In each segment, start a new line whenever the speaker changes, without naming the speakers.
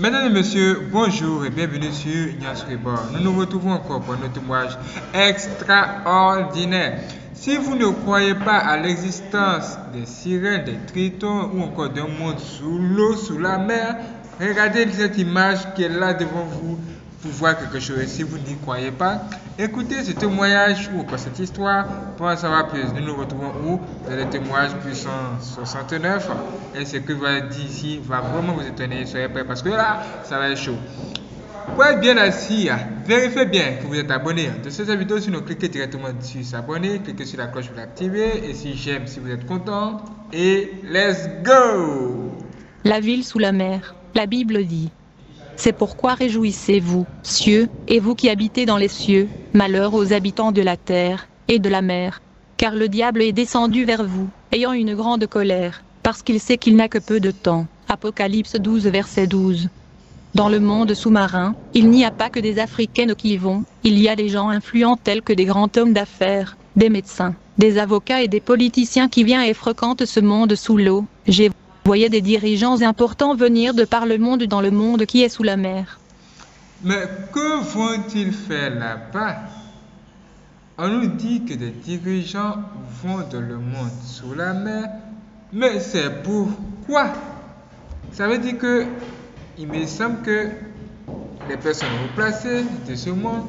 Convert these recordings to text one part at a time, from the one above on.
Mesdames et messieurs, bonjour et bienvenue sur Rebord. Nous nous retrouvons encore pour un témoignage extraordinaire. Si vous ne croyez pas à l'existence des sirènes, des tritons ou encore d'un monde sous l'eau, sous la mer, regardez cette image qui est là devant vous pour voir quelque chose. Si vous n'y croyez pas, écoutez ce témoignage ou encore cette histoire pour en savoir plus. Nous nous retrouvons où? Dans le témoignage puissant 69. Et ce que va dire ici va vraiment vous étonner. Soyez prêts parce que là, ça va être chaud. Pour être bien assis, vérifiez bien que vous êtes abonné. De cette vidéo, sinon cliquez directement sur s'abonner, cliquez sur la cloche pour l'activer. Et si j'aime, si vous êtes content. Et let's go
La ville sous la mer. La Bible dit c'est pourquoi réjouissez-vous, cieux, et vous qui habitez dans les cieux, malheur aux habitants de la terre, et de la mer. Car le diable est descendu vers vous, ayant une grande colère, parce qu'il sait qu'il n'a que peu de temps. Apocalypse 12 verset 12. Dans le monde sous-marin, il n'y a pas que des Africaines qui vont, il y a des gens influents tels que des grands hommes d'affaires, des médecins, des avocats et des politiciens qui viennent et fréquentent ce monde sous l'eau. J'ai voyez des dirigeants importants venir de par le monde dans le monde qui est sous la mer.
Mais que vont-ils faire là-bas? On nous dit que des dirigeants vont dans le monde sous la mer, mais c'est pourquoi? Ça veut dire que il me semble que les personnes replacées de ce monde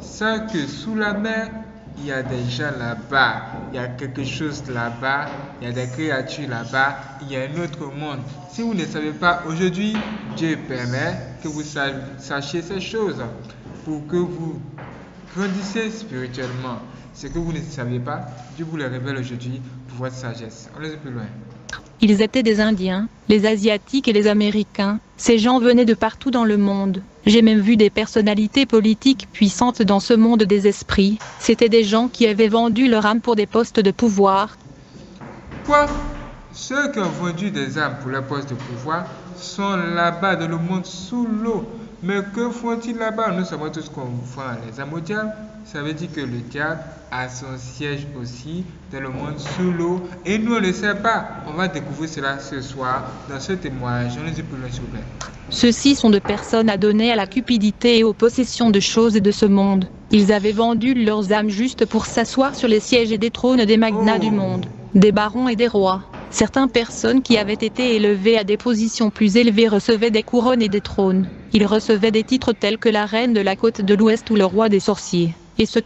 savent que sous la mer, il y a des gens là-bas, il y a quelque chose là-bas, il y a des créatures là-bas, il y a un autre monde. Si vous ne savez pas aujourd'hui, Dieu permet que vous sachiez ces choses pour que vous grandissiez spirituellement. Ce que vous ne savez pas, Dieu vous le révèle aujourd'hui pour votre sagesse. On les plus loin.
Ils étaient des Indiens, les Asiatiques et les Américains. Ces gens venaient de partout dans le monde. J'ai même vu des personnalités politiques puissantes dans ce monde des esprits. C'étaient des gens qui avaient vendu leur âme pour des postes de pouvoir.
Quoi? Ceux qui ont vendu des âmes pour les postes de pouvoir sont là-bas dans le monde sous l'eau. Mais que font-ils là-bas? Nous savons tous qu'on voit les âmes au diable. Ça veut dire que le diable a son siège aussi dans le monde sous l'eau. Et nous, on ne le sait pas. On va découvrir cela ce soir dans ce témoignage. On les s'il vous plaît.
Ceux-ci sont de personnes adonnées à la cupidité et aux possessions de choses et de ce monde. Ils avaient vendu leurs âmes juste pour s'asseoir sur les sièges et des trônes des magnats du oh. monde, des barons et des rois. Certaines personnes qui avaient été élevées à des positions plus élevées recevaient des couronnes et des trônes. Ils recevaient des titres tels que la reine de la côte de l'Ouest ou le roi des sorciers. Et ce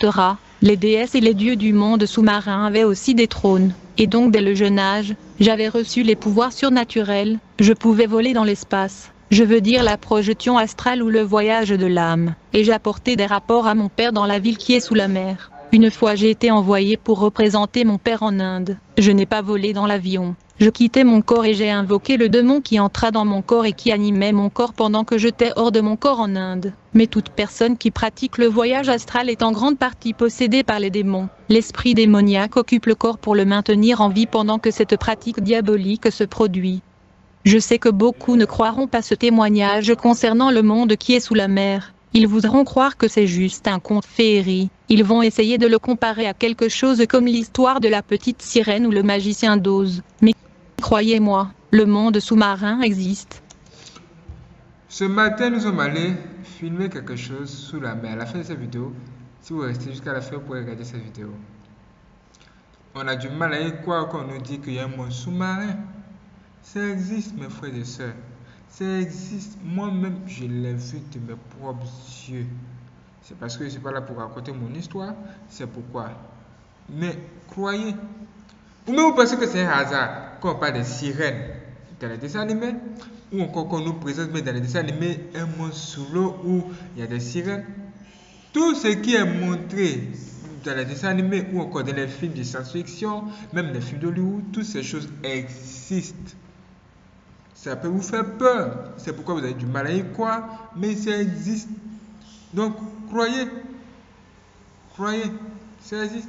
les déesses et les dieux du monde sous-marin avaient aussi des trônes. Et donc dès le jeune âge, j'avais reçu les pouvoirs surnaturels, je pouvais voler dans l'espace. Je veux dire la projection astrale ou le voyage de l'âme. Et j'apportais des rapports à mon père dans la ville qui est sous la mer. Une fois j'ai été envoyé pour représenter mon père en Inde. Je n'ai pas volé dans l'avion. Je quittais mon corps et j'ai invoqué le démon qui entra dans mon corps et qui animait mon corps pendant que j'étais hors de mon corps en Inde. Mais toute personne qui pratique le voyage astral est en grande partie possédée par les démons. L'esprit démoniaque occupe le corps pour le maintenir en vie pendant que cette pratique diabolique se produit. Je sais que beaucoup ne croiront pas ce témoignage concernant le monde qui est sous la mer. Ils voudront croire que c'est juste un conte féerie. Ils vont essayer de le comparer à quelque chose comme l'histoire de la petite sirène ou le magicien d'Oz. Mais croyez-moi, le monde sous-marin existe.
Ce matin, nous sommes allés filmer quelque chose sous la mer. À la fin de cette vidéo, si vous restez jusqu'à la fin, vous pourrez regarder cette vidéo. On a du mal à y croire quand on nous dit qu'il y a un monde sous-marin. Ça existe, mes frères et sœurs. Ça existe. Moi-même, je l'ai vu de mes propres yeux. C'est parce que je ne suis pas là pour raconter mon histoire. C'est pourquoi. Mais croyez. Ou même vous pensez que c'est un hasard quand on parle des sirènes dans les dessins animés. Ou encore qu'on nous présente dans les dessins animés un monde sous l'eau où il y a des sirènes. Tout ce qui est montré dans les dessins animés ou encore dans les films de science-fiction, même les films d'Hollywood, toutes ces choses existent. Ça peut vous faire peur. C'est pourquoi vous avez du mal à y croire, mais ça existe. Donc, croyez. Croyez. Ça existe.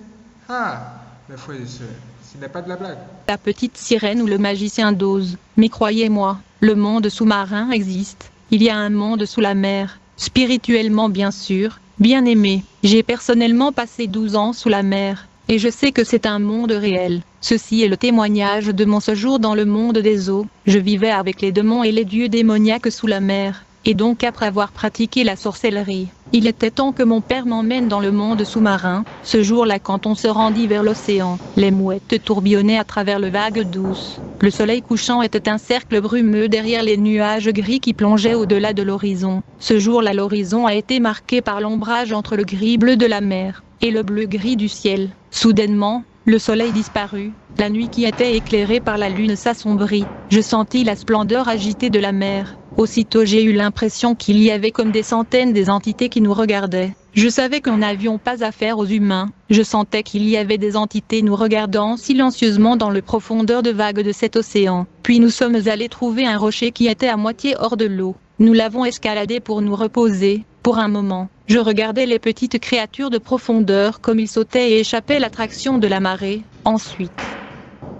Ah, mes frères et sœurs, ce n'est pas de la blague.
La petite sirène ou le magicien d'Oz. Mais croyez-moi, le monde sous-marin existe. Il y a un monde sous la mer, spirituellement bien sûr, bien aimé. J'ai personnellement passé 12 ans sous la mer, et je sais que c'est un monde réel. Ceci est le témoignage de mon séjour dans le monde des eaux. Je vivais avec les démons et les dieux démoniaques sous la mer. et donc après avoir pratiqué la sorcellerie, il était temps que mon père m'emmène dans le monde sous-marin. Ce jour-là quand on se rendit vers l'océan, les mouettes tourbillonnaient à travers le vague douce. Le soleil couchant était un cercle brumeux derrière les nuages gris qui plongeaient au-delà de l'horizon. Ce jour-là l'horizon a été marqué par l'ombrage entre le gris bleu de la mer et le bleu gris du ciel. Soudainement, le soleil disparut, la nuit qui était éclairée par la lune s'assombrit, je sentis la splendeur agitée de la mer. Aussitôt j'ai eu l'impression qu'il y avait comme des centaines des entités qui nous regardaient. Je savais qu'on n'avions pas affaire aux humains, je sentais qu'il y avait des entités nous regardant silencieusement dans le profondeur de vagues de cet océan. Puis nous sommes allés trouver un rocher qui était à moitié hors de l'eau. Nous l'avons escaladé pour nous reposer, pour un moment. Je regardais les petites créatures de profondeur comme ils sautaient et échappaient l'attraction de la marée. Ensuite,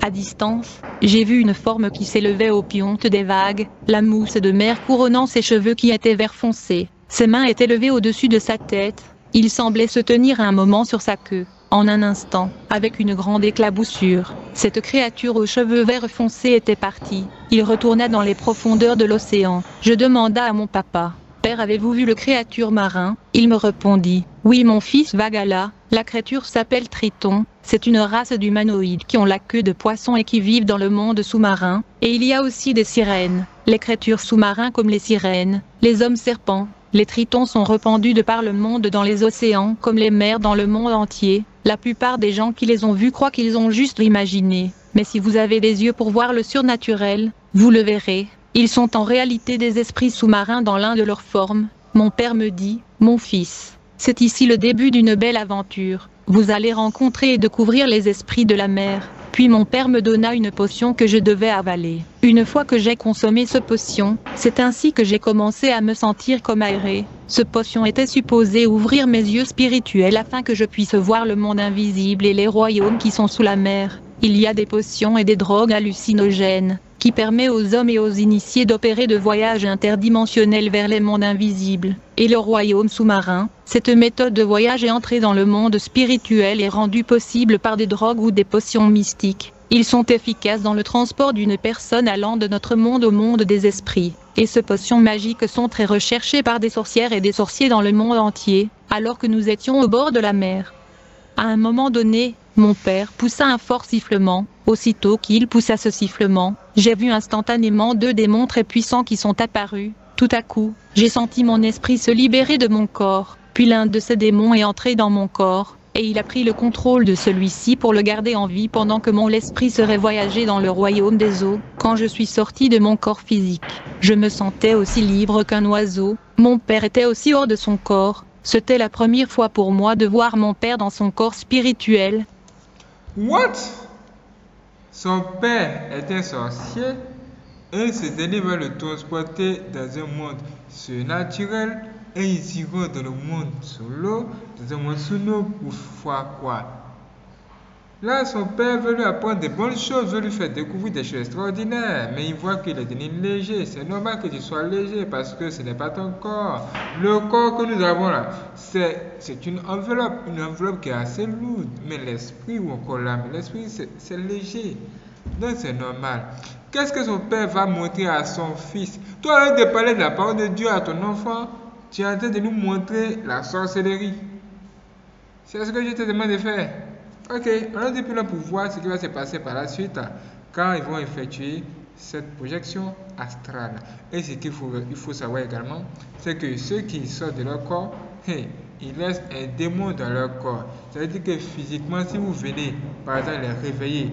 à distance, j'ai vu une forme qui s'élevait au pionte des vagues, la mousse de mer couronnant ses cheveux qui étaient vert foncé. Ses mains étaient levées au-dessus de sa tête. Il semblait se tenir un moment sur sa queue. En un instant, avec une grande éclaboussure, cette créature aux cheveux vert foncé était partie. Il retourna dans les profondeurs de l'océan. Je demanda à mon papa avez-vous vu le créature marin? Il me répondit, oui mon fils Vagala, la créature s'appelle Triton, c'est une race d'humanoïdes qui ont la queue de poisson et qui vivent dans le monde sous-marin, et il y a aussi des sirènes, les créatures sous-marins comme les sirènes, les hommes serpents, les tritons sont répandus de par le monde dans les océans comme les mers dans le monde entier, la plupart des gens qui les ont vus croient qu'ils ont juste imaginé, mais si vous avez des yeux pour voir le surnaturel, vous le verrez. Ils sont en réalité des esprits sous-marins dans l'un de leurs formes. Mon père me dit, mon fils, c'est ici le début d'une belle aventure. Vous allez rencontrer et découvrir les esprits de la mer. Puis mon père me donna une potion que je devais avaler. Une fois que j'ai consommé ce potion, c'est ainsi que j'ai commencé à me sentir comme aéré. Ce potion était supposé ouvrir mes yeux spirituels afin que je puisse voir le monde invisible et les royaumes qui sont sous la mer. Il y a des potions et des drogues hallucinogènes qui permet aux hommes et aux initiés d'opérer de voyages interdimensionnels vers les mondes invisibles, et le royaume sous-marin. Cette méthode de voyage est entrée dans le monde spirituel et rendue possible par des drogues ou des potions mystiques. Ils sont efficaces dans le transport d'une personne allant de notre monde au monde des esprits, et ces potions magiques sont très recherchées par des sorcières et des sorciers dans le monde entier, alors que nous étions au bord de la mer. À un moment donné, mon père poussa un fort sifflement. Aussitôt qu'il poussa ce sifflement, j'ai vu instantanément deux démons très puissants qui sont apparus. Tout à coup, j'ai senti mon esprit se libérer de mon corps. Puis l'un de ces démons est entré dans mon corps, et il a pris le contrôle de celui-ci pour le garder en vie pendant que mon esprit serait voyagé dans le royaume des eaux. Quand je suis sorti de mon corps physique, je me sentais aussi libre qu'un oiseau. Mon père était aussi hors de son corps. C'était la première fois pour moi de voir mon père dans son corps spirituel,
What? Son père était sorcier et ce dernier va le transporter dans un monde surnaturel et ils iront dans le monde sous l'eau, dans un monde sous l'eau pour faire quoi? Là, son père veut lui apprendre de bonnes choses, veut lui faire découvrir des choses extraordinaires, mais il voit qu'il est devenu léger. C'est normal que tu sois léger parce que ce n'est pas ton corps. Le corps que nous avons là, c'est une enveloppe, une enveloppe qui est assez lourde, mais l'esprit ou encore l'âme, l'esprit c'est léger. Donc c'est normal. Qu'est-ce que son père va montrer à son fils? Toi, au de parler de la parole de Dieu à ton enfant, tu es en train de nous montrer la sorcellerie. C'est ce que je te demande de faire. Ok, on depuis là pour voir ce qui va se passer par la suite quand ils vont effectuer cette projection astrale. Et ce qu'il faut, savoir également, c'est que ceux qui sortent de leur corps, ils laissent un démon dans leur corps. Ça veut dire que physiquement, si vous venez, par exemple, les réveiller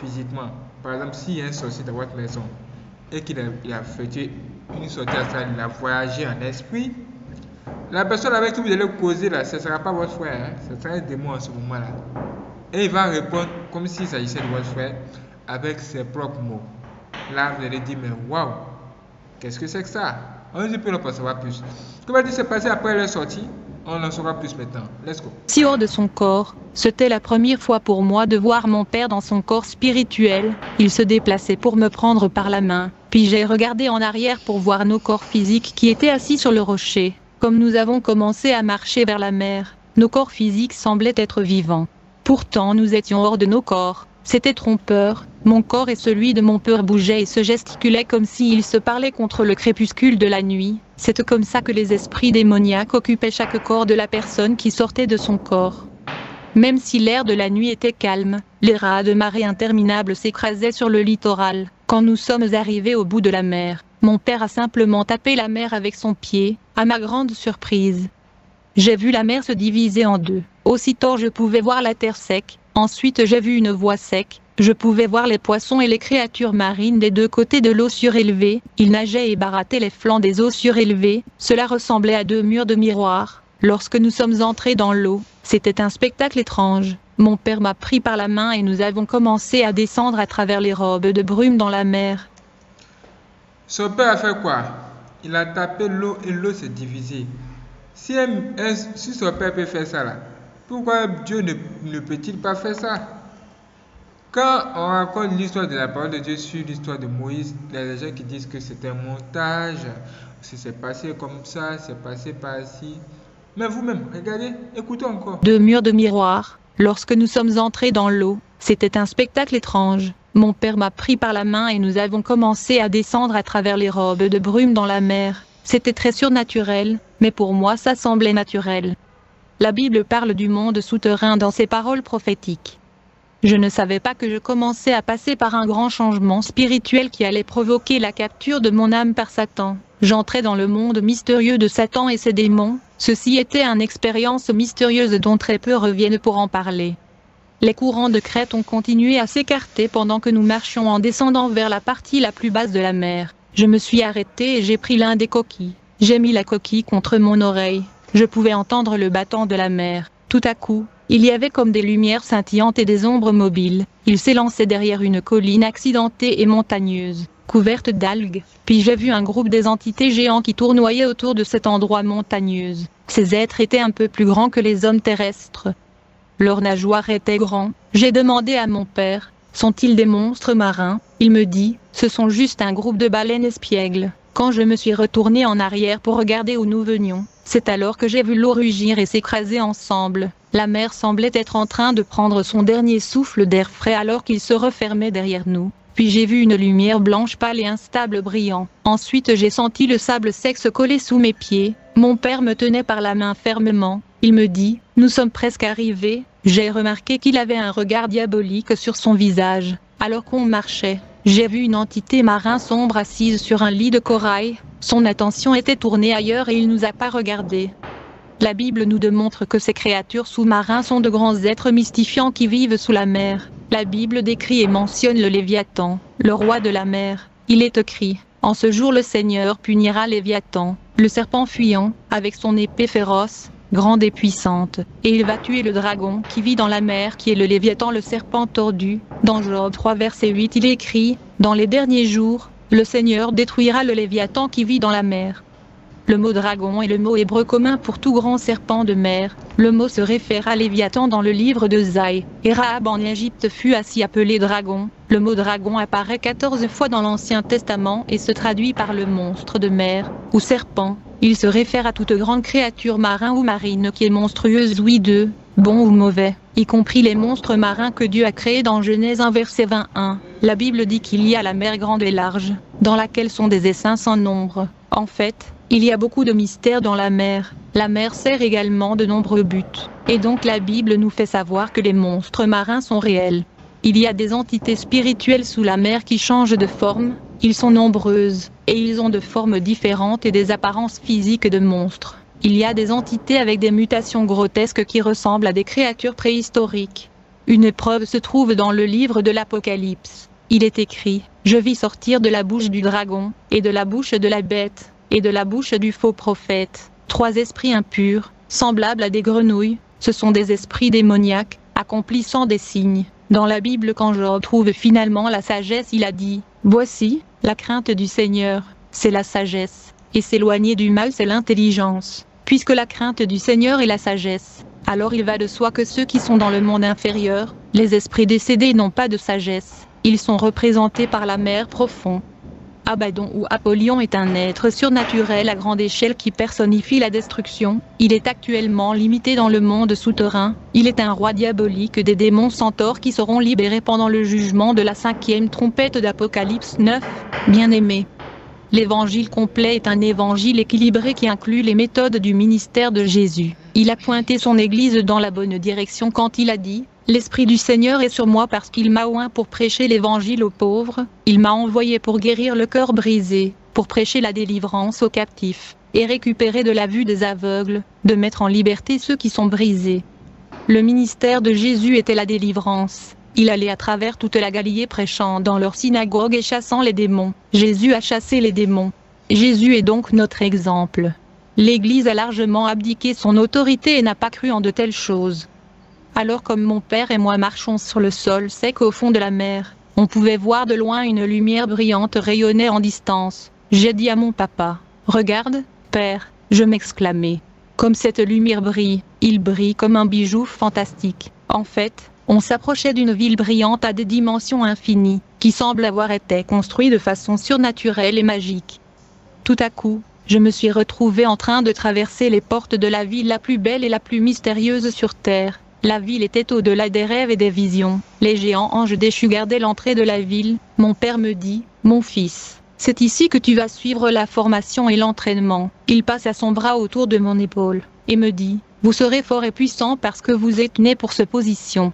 physiquement, par exemple, s'il y a un sorcier dans votre maison et qu'il a, a effectué une sortie astrale, il a voyagé en esprit, la personne avec qui vous allez causer là, ce ne sera pas votre frère, hein. ce sera un démon en ce moment-là. Et il va répondre comme s'il s'agissait de votre frère avec ses propres mots. Là, vous allez dire, mais waouh, qu'est-ce que c'est que ça? On ne peut pas savoir plus. Ce qui va se passer après la sortie on en saura plus maintenant. Let's go.
Si hors de son corps, c'était la première fois pour moi de voir mon père dans son corps spirituel. Il se déplaçait pour me prendre par la main. Puis j'ai regardé en arrière pour voir nos corps physiques qui étaient assis sur le rocher. Comme nous avons commencé à marcher vers la mer, nos corps physiques semblaient être vivants. Pourtant nous étions hors de nos corps. C'était trompeur, mon corps et celui de mon peur bougeaient et se gesticulaient comme s'ils se parlaient contre le crépuscule de la nuit. C'est comme ça que les esprits démoniaques occupaient chaque corps de la personne qui sortait de son corps. Même si l'air de la nuit était calme, les rats de marée interminables s'écrasaient sur le littoral. Quand nous sommes arrivés au bout de la mer, mon père a simplement tapé la mer avec son pied, à ma grande surprise. J'ai vu la mer se diviser en deux. Aussitôt je pouvais voir la terre sec, ensuite j'ai vu une voie sec, je pouvais voir les poissons et les créatures marines des deux côtés de l'eau surélevée, ils nageaient et barattaient les flancs des eaux surélevées, cela ressemblait à deux murs de miroir. Lorsque nous sommes entrés dans l'eau, c'était un spectacle étrange. Mon père m'a pris par la main et nous avons commencé à descendre à travers les robes de brume dans la mer.
Son père a fait quoi? Il a tapé l'eau et l'eau s'est divisée. Si, si son père peut faire ça là, pourquoi Dieu ne, peut-il pas faire ça? Quand on raconte l'histoire de la parole de Dieu sur l'histoire de Moïse, il y a des gens qui disent que c'est un montage, que c'est passé comme ça, c'est passé par ici. Mais vous-même, regardez, écoutez encore.
Deux murs de miroir. Lorsque nous sommes entrés dans l'eau, c'était un spectacle étrange. Mon père m'a pris par la main et nous avons commencé à descendre à travers les robes de brume dans la mer. C'était très surnaturel, mais pour moi ça semblait naturel. La Bible parle du monde souterrain dans ses paroles prophétiques. Je ne savais pas que je commençais à passer par un grand changement spirituel qui allait provoquer la capture de mon âme par Satan. J'entrais dans le monde mystérieux de Satan et ses démons, ceci était une expérience mystérieuse dont très peu reviennent pour en parler. Les courants de crête ont continué à s'écarter pendant que nous marchions en descendant vers la partie la plus basse de la mer. Je me suis arrêté et j'ai pris l'un des coquilles. J'ai mis la coquille contre mon oreille. Je pouvais entendre le battant de la mer. Tout à coup, il y avait comme des lumières scintillantes et des ombres mobiles. Il s'élançait derrière une colline accidentée et montagneuse, couverte d'algues. Puis j'ai vu un groupe des entités géants qui tournoyaient autour de cet endroit montagneuse. Ces êtres étaient un peu plus grands que les hommes terrestres. Leur nageoire était grand. J'ai demandé à mon père, sont-ils des monstres marins? Il me dit, ce sont juste un groupe de baleines espiègles. Quand je me suis retourné en arrière pour regarder où nous venions, c'est alors que j'ai vu l'eau rugir et s'écraser ensemble. La mer semblait être en train de prendre son dernier souffle d'air frais alors qu'il se refermait derrière nous. Puis j'ai vu une lumière blanche pâle et instable brillant. Ensuite j'ai senti le sable sec se coller sous mes pieds. Mon père me tenait par la main fermement. Il me dit, nous sommes presque arrivés. J'ai remarqué qu'il avait un regard diabolique sur son visage. Alors qu'on marchait, j'ai vu une entité marin sombre assise sur un lit de corail. Son attention était tournée ailleurs et il nous a pas regardé. La Bible nous démontre que ces créatures sous-marins sont de grands êtres mystifiants qui vivent sous la mer. La Bible décrit et mentionne le Léviathan, le roi de la mer. Il est écrit, En ce jour le Seigneur punira Léviathan, le serpent fuyant, avec son épée féroce, grande et puissante, et il va tuer le dragon qui vit dans la mer qui est le Léviathan le serpent tordu. Dans Job 3 verset 8 il écrit, Dans les derniers jours, le Seigneur détruira le Léviathan qui vit dans la mer. Le mot dragon est le mot hébreu commun pour tout grand serpent de mer. Le mot se réfère à Léviathan dans le livre de Zaï. Et Rahab en Égypte fut ainsi appelé dragon. Le mot dragon apparaît 14 fois dans l'Ancien Testament et se traduit par le monstre de mer, ou serpent. Il se réfère à toute grande créature marin ou marine qui est monstrueuse ou hideux, bon ou mauvais, y compris les monstres marins que Dieu a créés dans Genèse 1 verset 21. La Bible dit qu'il y a la mer grande et large, dans laquelle sont des essaims sans nombre. En fait, il y a beaucoup de mystères dans la mer. La mer sert également de nombreux buts. Et donc la Bible nous fait savoir que les monstres marins sont réels. Il y a des entités spirituelles sous la mer qui changent de forme. Ils sont nombreuses, et ils ont de formes différentes et des apparences physiques de monstres. Il y a des entités avec des mutations grotesques qui ressemblent à des créatures préhistoriques. Une preuve se trouve dans le livre de l'Apocalypse. Il est écrit, Je vis sortir de la bouche du dragon, et de la bouche de la bête, et de la bouche du faux prophète, trois esprits impurs, semblables à des grenouilles, ce sont des esprits démoniaques, accomplissant des signes. Dans la Bible quand Job trouve finalement la sagesse il a dit, Voici, la crainte du Seigneur, c'est la sagesse, et s'éloigner du mal c'est l'intelligence. Puisque la crainte du Seigneur est la sagesse, alors il va de soi que ceux qui sont dans le monde inférieur, les esprits décédés n'ont pas de sagesse, ils sont représentés par la mer profonde. Abaddon ou Apollyon est un être surnaturel à grande échelle qui personnifie la destruction. Il est actuellement limité dans le monde souterrain. Il est un roi diabolique des démons centaures qui seront libérés pendant le jugement de la cinquième trompette d'Apocalypse 9. Bien-aimé. L'évangile complet est un évangile équilibré qui inclut les méthodes du ministère de Jésus. Il a pointé son Église dans la bonne direction quand il a dit L'Esprit du Seigneur est sur moi parce qu'il m'a oint pour prêcher l'Évangile aux pauvres, il m'a envoyé pour guérir le cœur brisé, pour prêcher la délivrance aux captifs, et récupérer de la vue des aveugles, de mettre en liberté ceux qui sont brisés. Le ministère de Jésus était la délivrance. Il allait à travers toute la Galilée prêchant dans leur synagogue et chassant les démons. Jésus a chassé les démons. Jésus est donc notre exemple. L'Église a largement abdiqué son autorité et n'a pas cru en de telles choses. Alors comme mon père et moi marchons sur le sol sec au fond de la mer, on pouvait voir de loin une lumière brillante rayonner en distance. J'ai dit à mon papa, Regarde, père, je m'exclamais. Comme cette lumière brille, il brille comme un bijou fantastique. En fait, on s'approchait d'une ville brillante à des dimensions infinies, qui semble avoir été construite de façon surnaturelle et magique. Tout à coup, je me suis retrouvé en train de traverser les portes de la ville la plus belle et la plus mystérieuse sur Terre, la ville était au-delà des rêves et des visions. Les géants anges déchus gardaient l'entrée de la ville. Mon père me dit, mon fils, c'est ici que tu vas suivre la formation et l'entraînement. Il passe son bras autour de mon épaule, et me dit, vous serez fort et puissant parce que vous êtes né pour cette position.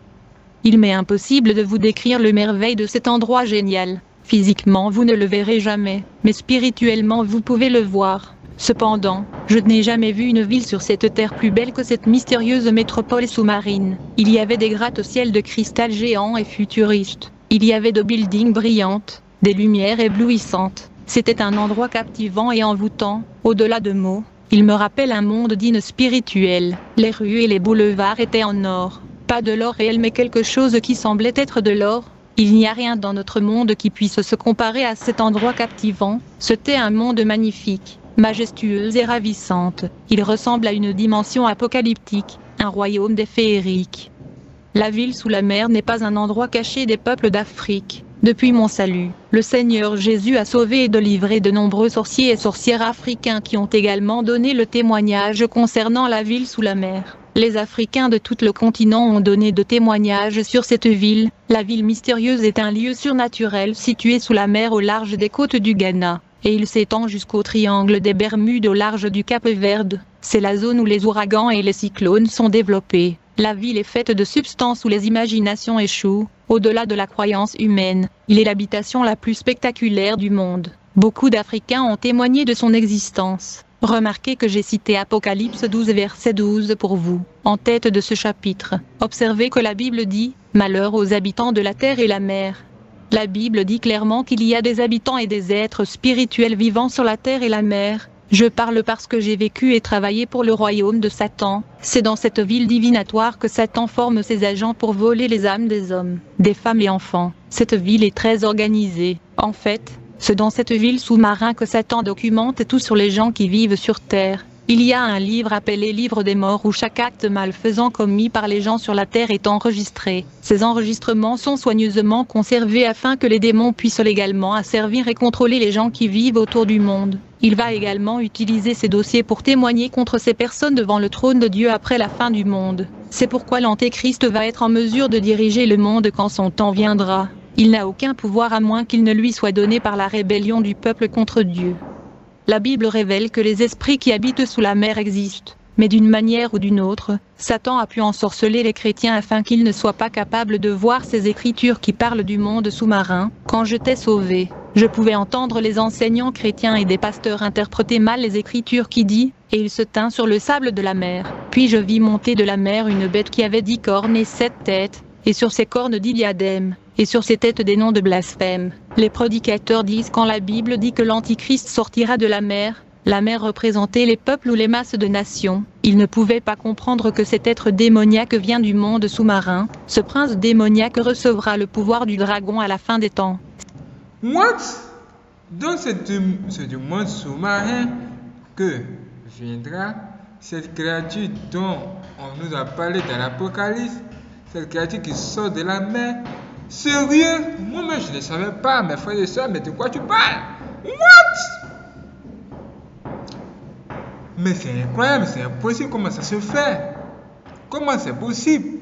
Il m'est impossible de vous décrire le merveille de cet endroit génial. Physiquement vous ne le verrez jamais, mais spirituellement vous pouvez le voir. Cependant, je n'ai jamais vu une ville sur cette terre plus belle que cette mystérieuse métropole sous-marine. Il y avait des gratte-ciels de cristal géants et futuristes. Il y avait de buildings brillantes, des lumières éblouissantes. C'était un endroit captivant et envoûtant, au-delà de mots. Il me rappelle un monde digne spirituel. Les rues et les boulevards étaient en or. Pas de l'or réel mais quelque chose qui semblait être de l'or. Il n'y a rien dans notre monde qui puisse se comparer à cet endroit captivant. C'était un monde magnifique majestueuse et ravissante. Il ressemble à une dimension apocalyptique, un royaume des féeriques. La ville sous la mer n'est pas un endroit caché des peuples d'Afrique. Depuis mon salut, le Seigneur Jésus a sauvé et délivré de nombreux sorciers et sorcières africains qui ont également donné le témoignage concernant la ville sous la mer. Les Africains de tout le continent ont donné de témoignages sur cette ville. La ville mystérieuse est un lieu surnaturel situé sous la mer au large des côtes du Ghana et il s'étend jusqu'au triangle des Bermudes au large du Cap Verde. C'est la zone où les ouragans et les cyclones sont développés. La ville est faite de substances où les imaginations échouent, au-delà de la croyance humaine. Il est l'habitation la plus spectaculaire du monde. Beaucoup d'Africains ont témoigné de son existence. Remarquez que j'ai cité Apocalypse 12 verset 12 pour vous, en tête de ce chapitre. Observez que la Bible dit, Malheur aux habitants de la terre et la mer, la Bible dit clairement qu'il y a des habitants et des êtres spirituels vivant sur la terre et la mer. Je parle parce que j'ai vécu et travaillé pour le royaume de Satan. C'est dans cette ville divinatoire que Satan forme ses agents pour voler les âmes des hommes, des femmes et enfants. Cette ville est très organisée. En fait, c'est dans cette ville sous-marin que Satan documente tout sur les gens qui vivent sur Terre. Il y a un livre appelé Livre des morts où chaque acte malfaisant commis par les gens sur la terre est enregistré. Ces enregistrements sont soigneusement conservés afin que les démons puissent légalement asservir et contrôler les gens qui vivent autour du monde. Il va également utiliser ces dossiers pour témoigner contre ces personnes devant le trône de Dieu après la fin du monde. C'est pourquoi l'Antéchrist va être en mesure de diriger le monde quand son temps viendra. Il n'a aucun pouvoir à moins qu'il ne lui soit donné par la rébellion du peuple contre Dieu. La Bible révèle que les esprits qui habitent sous la mer existent, mais d'une manière ou d'une autre, Satan a pu ensorceler les chrétiens afin qu'ils ne soient pas capables de voir ces écritures qui parlent du monde sous-marin. Quand je t'ai sauvé, je pouvais entendre les enseignants chrétiens et des pasteurs interpréter mal les écritures qui dit, et il se tint sur le sable de la mer. Puis je vis monter de la mer une bête qui avait dix cornes et sept têtes, et sur ses cornes dix diadèmes, et sur ses têtes des noms de blasphème. Les prédicateurs disent quand la Bible dit que l'Antichrist sortira de la mer, la mer représentait les peuples ou les masses de nations. Ils ne pouvaient pas comprendre que cet être démoniaque vient du monde sous-marin. Ce prince démoniaque recevra le pouvoir du dragon à la fin des temps.
What? Donc c'est du, du monde sous-marin que viendra cette créature dont on nous a parlé dans l'Apocalypse, cette créature qui sort de la mer Sérieux? Moi-même, je ne savais pas, mes frères et soeurs, mais de quoi tu parles? What? Mais c'est incroyable, c'est impossible. Comment ça se fait? Comment c'est possible?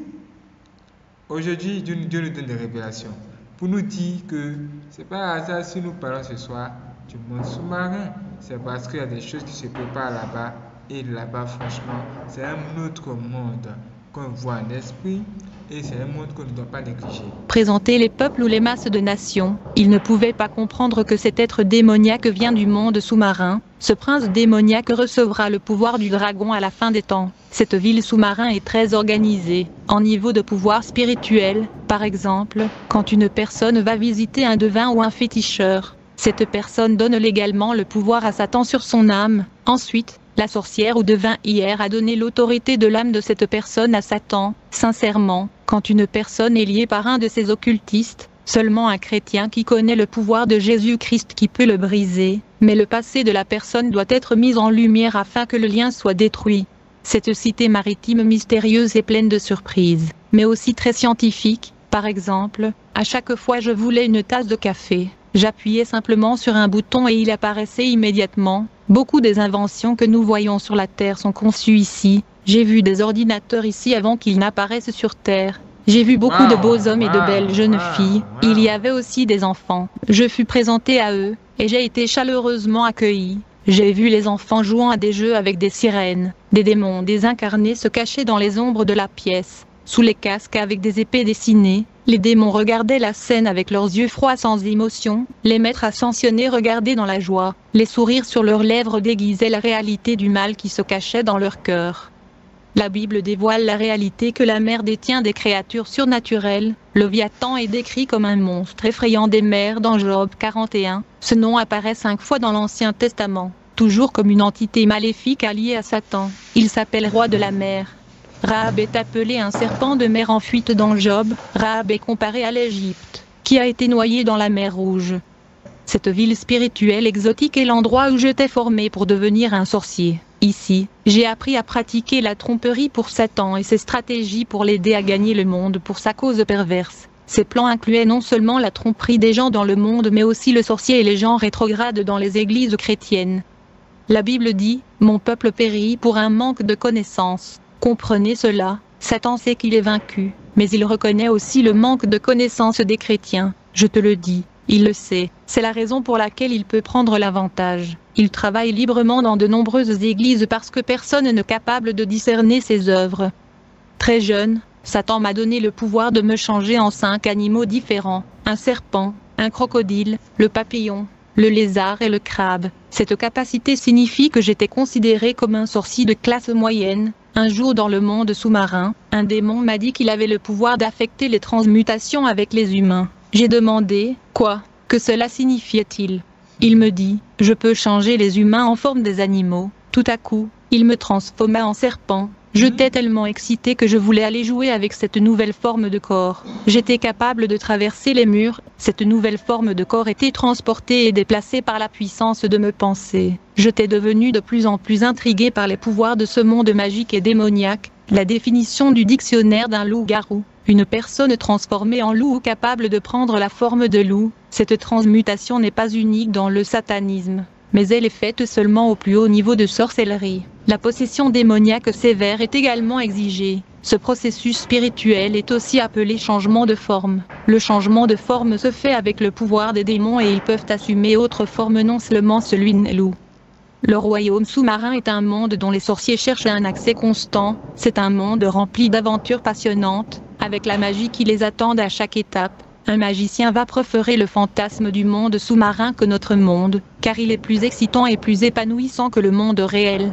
Aujourd'hui, Dieu, Dieu, nous donne des révélations pour nous dire que c'est pas hasard si nous parlons ce soir du monde sous-marin. C'est parce qu'il y a des choses qui se préparent là-bas. Et là-bas, franchement, c'est un autre monde qu'on voit en esprit et c'est un monde qu'on ne doit pas négliger.
Présenter les peuples ou les masses de nations, ils ne pouvaient pas comprendre que cet être démoniaque vient du monde sous-marin. Ce prince démoniaque recevra le pouvoir du dragon à la fin des temps. Cette ville sous-marin est très organisée, en niveau de pouvoir spirituel. Par exemple, quand une personne va visiter un devin ou un féticheur, cette personne donne légalement le pouvoir à Satan sur son âme. Ensuite, la sorcière ou devin hier a donné l'autorité de l'âme de cette personne à Satan. Sincèrement, quand une personne est liée par un de ces occultistes, seulement un chrétien qui connaît le pouvoir de Jésus-Christ qui peut le briser, mais le passé de la personne doit être mis en lumière afin que le lien soit détruit. Cette cité maritime mystérieuse est pleine de surprises, mais aussi très scientifique. Par exemple, à chaque fois je voulais une tasse de café, j'appuyais simplement sur un bouton et il apparaissait immédiatement. Beaucoup des inventions que nous voyons sur la Terre sont conçues ici. J'ai vu des ordinateurs ici avant qu'ils n'apparaissent sur Terre. J'ai vu beaucoup de beaux hommes et de belles jeunes filles. Il y avait aussi des enfants. Je fus présenté à eux, et j'ai été chaleureusement accueilli. J'ai vu les enfants jouant à des jeux avec des sirènes. Des démons désincarnés se cachaient dans les ombres de la pièce. Sous les casques avec des épées dessinées, les démons regardaient la scène avec leurs yeux froids sans émotion, les maîtres ascensionnés regardaient dans la joie, les sourires sur leurs lèvres déguisaient la réalité du mal qui se cachait dans leur cœur. La Bible dévoile la réalité que la mer détient des créatures surnaturelles. Leviathan est décrit comme un monstre effrayant des mers dans Job 41. Ce nom apparaît cinq fois dans l'Ancien Testament, toujours comme une entité maléfique alliée à Satan. Il s'appelle roi de la mer. Rahab est appelé un serpent de mer en fuite dans Job. Rahab est comparé à l'Égypte, qui a été noyée dans la mer Rouge. Cette ville spirituelle exotique est l'endroit où j'étais formé pour devenir un sorcier. Ici, j'ai appris à pratiquer la tromperie pour Satan et ses stratégies pour l'aider à gagner le monde pour sa cause perverse. Ses plans incluaient non seulement la tromperie des gens dans le monde mais aussi le sorcier et les gens rétrogrades dans les églises chrétiennes. La Bible dit, Mon peuple périt pour un manque de connaissances. Comprenez cela, Satan sait qu'il est vaincu, mais il reconnaît aussi le manque de connaissances des chrétiens. Je te le dis, il le sait, c'est la raison pour laquelle il peut prendre l'avantage. Il travaille librement dans de nombreuses églises parce que personne n'est capable de discerner ses œuvres. Très jeune, Satan m'a donné le pouvoir de me changer en cinq animaux différents, un serpent, un crocodile, le papillon, le lézard et le crabe. Cette capacité signifie que j'étais considéré comme un sorcier de classe moyenne, un jour dans le monde sous-marin, un démon m'a dit qu'il avait le pouvoir d'affecter les transmutations avec les humains. J'ai demandé, quoi, que cela signifiait-il? Il me dit, je peux changer les humains en forme des animaux. Tout à coup, il me transforma en serpent. J'étais tellement excité que je voulais aller jouer avec cette nouvelle forme de corps. J'étais capable de traverser les murs, cette nouvelle forme de corps était transportée et déplacée par la puissance de me penser. J'étais devenu de plus en plus intrigué par les pouvoirs de ce monde magique et démoniaque, la définition du dictionnaire d'un loup-garou. Une personne transformée en loup ou capable de prendre la forme de loup, cette transmutation n'est pas unique dans le satanisme mais elle est faite seulement au plus haut niveau de sorcellerie. La possession démoniaque sévère est également exigée. Ce processus spirituel est aussi appelé changement de forme. Le changement de forme se fait avec le pouvoir des démons et ils peuvent assumer autre forme non seulement celui de loup. Le royaume sous-marin est un monde dont les sorciers cherchent un accès constant, c'est un monde rempli d'aventures passionnantes, avec la magie qui les attend à chaque étape. Un magicien va préférer le fantasme du monde sous-marin que notre monde, car il est plus excitant et plus épanouissant que le monde réel.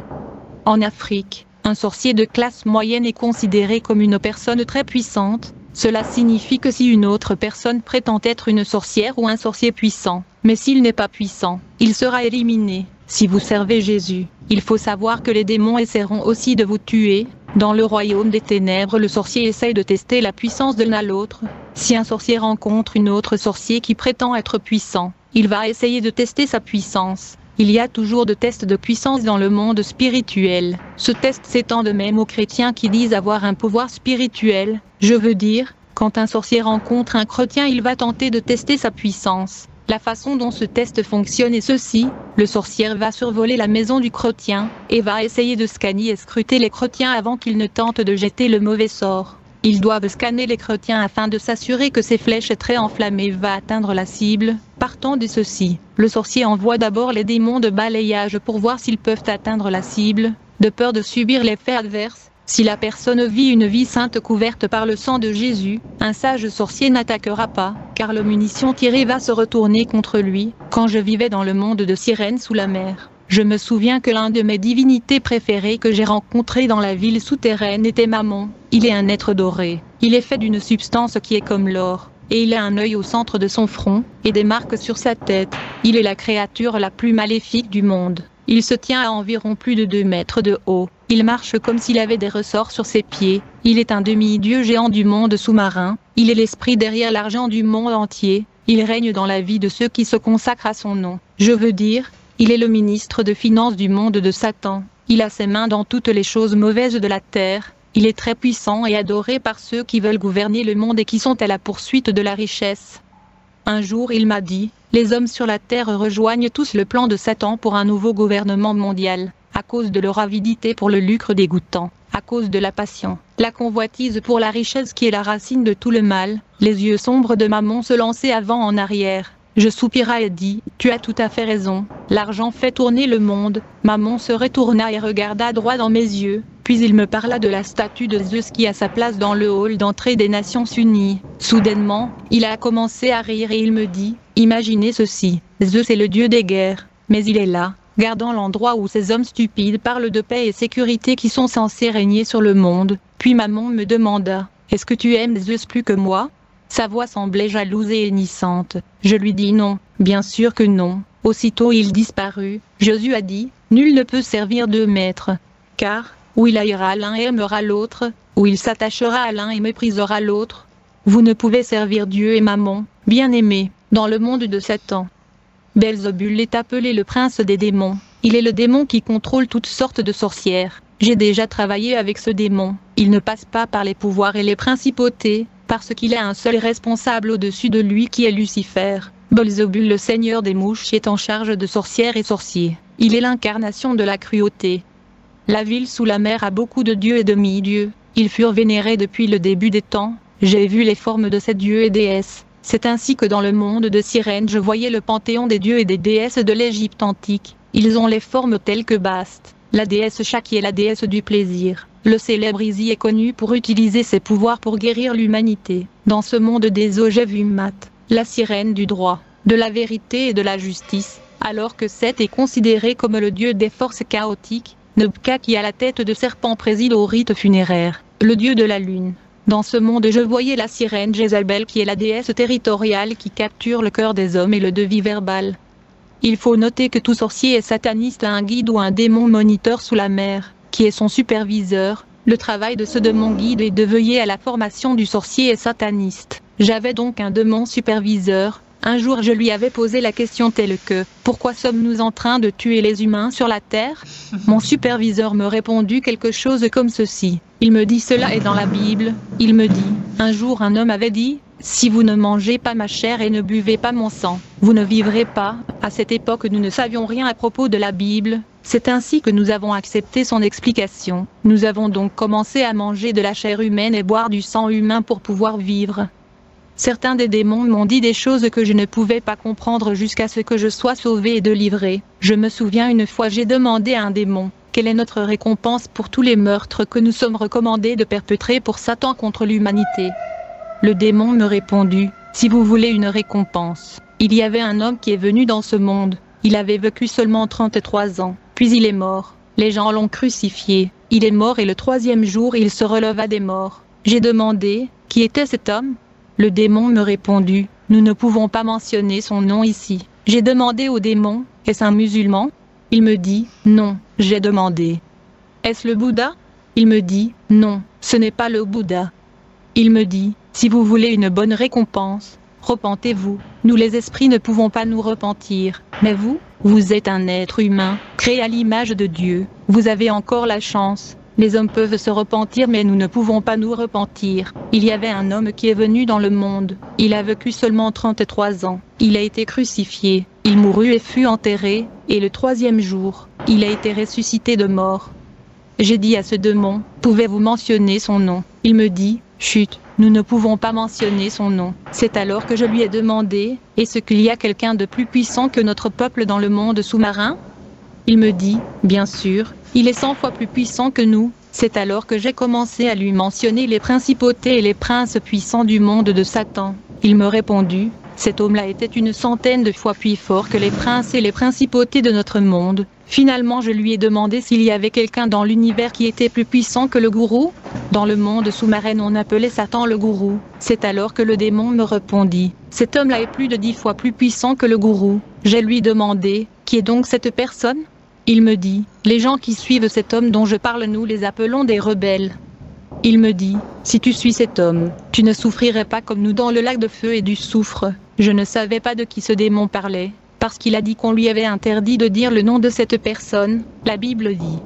En Afrique, un sorcier de classe moyenne est considéré comme une personne très puissante. Cela signifie que si une autre personne prétend être une sorcière ou un sorcier puissant, mais s'il n'est pas puissant, il sera éliminé. Si vous servez Jésus, il faut savoir que les démons essaieront aussi de vous tuer. Dans le royaume des ténèbres, le sorcier essaye de tester la puissance de l'un à l'autre. Si un sorcier rencontre une autre sorcier qui prétend être puissant, il va essayer de tester sa puissance. Il y a toujours de tests de puissance dans le monde spirituel. Ce test s'étend de même aux chrétiens qui disent avoir un pouvoir spirituel. Je veux dire, quand un sorcier rencontre un chrétien, il va tenter de tester sa puissance. La façon dont ce test fonctionne est ceci, le sorcier va survoler la maison du chrétien, et va essayer de scanner et scruter les chrétiens avant qu'ils ne tentent de jeter le mauvais sort. Ils doivent scanner les chrétiens afin de s'assurer que ces flèches très enflammées va atteindre la cible. Partant de ceci, le sorcier envoie d'abord les démons de balayage pour voir s'ils peuvent atteindre la cible, de peur de subir l'effet adverse. Si la personne vit une vie sainte couverte par le sang de Jésus, un sage sorcier n'attaquera pas, car le munition tirée va se retourner contre lui. Quand je vivais dans le monde de sirènes sous la mer, je me souviens que l'un de mes divinités préférées que j'ai rencontré dans la ville souterraine était Mammon. Il est un être doré. Il est fait d'une substance qui est comme l'or. Et il a un œil au centre de son front, et des marques sur sa tête. Il est la créature la plus maléfique du monde. Il se tient à environ plus de 2 mètres de haut. Il marche comme s'il avait des ressorts sur ses pieds. Il est un demi-dieu géant du monde sous-marin. Il est l'esprit derrière l'argent du monde entier. Il règne dans la vie de ceux qui se consacrent à son nom. Je veux dire, il est le ministre de finances du monde de Satan. Il a ses mains dans toutes les choses mauvaises de la terre. Il est très puissant et adoré par ceux qui veulent gouverner le monde et qui sont à la poursuite de la richesse. Un jour il m'a dit, les hommes sur la terre rejoignent tous le plan de Satan pour un nouveau gouvernement mondial, à cause de leur avidité pour le lucre dégoûtant, à cause de la passion, la convoitise pour la richesse qui est la racine de tout le mal, les yeux sombres de Mammon se lançaient avant en arrière. Je soupira et dis, tu as tout à fait raison, l'argent fait tourner le monde. Maman se retourna et regarda droit dans mes yeux, puis il me parla de la statue de Zeus qui a sa place dans le hall d'entrée des Nations Unies. Soudainement, il a commencé à rire et il me dit, imaginez ceci, Zeus est le dieu des guerres, mais il est là, gardant l'endroit où ces hommes stupides parlent de paix et sécurité qui sont censés régner sur le monde. Puis maman me demanda, est-ce que tu aimes Zeus plus que moi? Sa voix semblait jalouse et hennissante. Je lui dis non, bien sûr que non. Aussitôt il disparut. Jésus a dit, Nul ne peut servir deux maîtres. Car, où il haïra l'un et aimera l'autre, où il s'attachera à l'un et méprisera l'autre. Vous ne pouvez servir Dieu et Mammon, bien aimé, dans le monde de Satan. Belzebul est appelé le prince des démons. Il est le démon qui contrôle toutes sortes de sorcières. J'ai déjà travaillé avec ce démon. Il ne passe pas par les pouvoirs et les principautés, parce qu'il est un seul responsable au-dessus de lui qui est Lucifer. Belzebul le seigneur des mouches est en charge de sorcières et sorciers. Il est l'incarnation de la cruauté. La ville sous la mer a beaucoup de dieux et demi-dieux. Ils furent vénérés depuis le début des temps. J'ai vu les formes de ces dieux et déesses. C'est ainsi que dans le monde de Sirène je voyais le panthéon des dieux et des déesses de l'Égypte antique. Ils ont les formes telles que Bast, la déesse Chat qui est la déesse du plaisir, le célèbre Izzy est connu pour utiliser ses pouvoirs pour guérir l'humanité. Dans ce monde des eaux, j'ai vu Matt, la sirène du droit, de la vérité et de la justice, alors que Seth est considéré comme le dieu des forces chaotiques. Nebka qui a la tête de serpent préside au rite funéraire, le dieu de la lune. Dans ce monde je voyais la sirène Jezabel qui est la déesse territoriale qui capture le cœur des hommes et le devis verbal. Il faut noter que tout sorcier est sataniste a un guide ou un démon moniteur sous la mer qui est son superviseur. Le travail de ce démon guide est de veiller à la formation du sorcier et sataniste. J'avais donc un démon superviseur. Un jour je lui avais posé la question telle que Pourquoi sommes-nous en train de tuer les humains sur la Terre? Mon superviseur me répondit quelque chose comme ceci. Il me dit cela est dans la Bible. Il me dit, un jour un homme avait dit, si vous ne mangez pas ma chair et ne buvez pas mon sang, vous ne vivrez pas. À cette époque nous ne savions rien à propos de la Bible, c'est ainsi que nous avons accepté son explication. Nous avons donc commencé à manger de la chair humaine et boire du sang humain pour pouvoir vivre. Certains des démons m'ont dit des choses que je ne pouvais pas comprendre jusqu'à ce que je sois sauvé et délivré. Je me souviens une fois j'ai demandé à un démon, quelle est notre récompense pour tous les meurtres que nous sommes recommandés de perpétrer pour Satan contre l'humanité? Le démon me répondit, si vous voulez une récompense, il y avait un homme qui est venu dans ce monde, il avait vécu seulement 33 ans. Puis il est mort. Les gens l'ont crucifié. Il est mort et le troisième jour il se releva des morts. J'ai demandé, qui était cet homme? Le démon me répondit, nous ne pouvons pas mentionner son nom ici. J'ai demandé au démon, est-ce un musulman? Il me dit, non, j'ai demandé. Est-ce le Bouddha? Il me dit, non, ce n'est pas le Bouddha. Il me dit, si vous voulez une bonne récompense, repentez-vous. Nous les esprits ne pouvons pas nous repentir, mais vous, vous êtes un être humain, créé à l'image de Dieu. Vous avez encore la chance. Les hommes peuvent se repentir mais nous ne pouvons pas nous repentir. Il y avait un homme qui est venu dans le monde. Il a vécu seulement 33 ans. Il a été crucifié. Il mourut et fut enterré. Et le troisième jour, il a été ressuscité de mort. J'ai dit à ce démon, pouvez-vous mentionner son nom? Il me dit, chut, nous ne pouvons pas mentionner son nom. C'est alors que je lui ai demandé, est-ce qu'il y a quelqu'un de plus puissant que notre peuple dans le monde sous-marin? Il me dit, bien sûr, il est cent fois plus puissant que nous. C'est alors que j'ai commencé à lui mentionner les principautés et les princes puissants du monde de Satan. Il me répondit, cet homme-là était une centaine de fois plus fort que les princes et les principautés de notre monde. Finalement, je lui ai demandé s'il y avait quelqu'un dans l'univers qui était plus puissant que le gourou. Dans le monde sous-marin, on appelait Satan le gourou. C'est alors que le démon me répondit. Cet homme-là est plus de dix fois plus puissant que le gourou. J'ai lui demandé, qui est donc cette personne? Il me dit, les gens qui suivent cet homme dont je parle, nous les appelons des rebelles. Il me dit, si tu suis cet homme, tu ne souffrirais pas comme nous dans le lac de feu et du soufre. Je ne savais pas de qui ce démon parlait, parce qu'il a dit qu'on lui avait interdit de dire le nom de cette personne, la Bible dit.